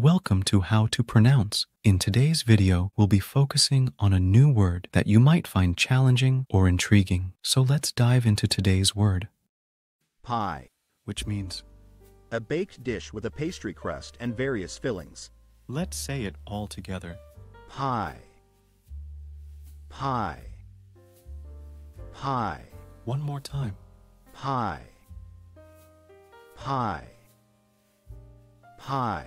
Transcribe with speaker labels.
Speaker 1: Welcome to How to Pronounce. In today's video, we'll be focusing on a new word that you might find challenging or intriguing. So let's dive into today's word,
Speaker 2: Pie.
Speaker 1: which means
Speaker 2: A baked dish with a pastry crust and various fillings.
Speaker 1: let's say it all together.
Speaker 2: Pie. Pie. Pie.
Speaker 1: One more time.
Speaker 2: Pie. Pie. Pie.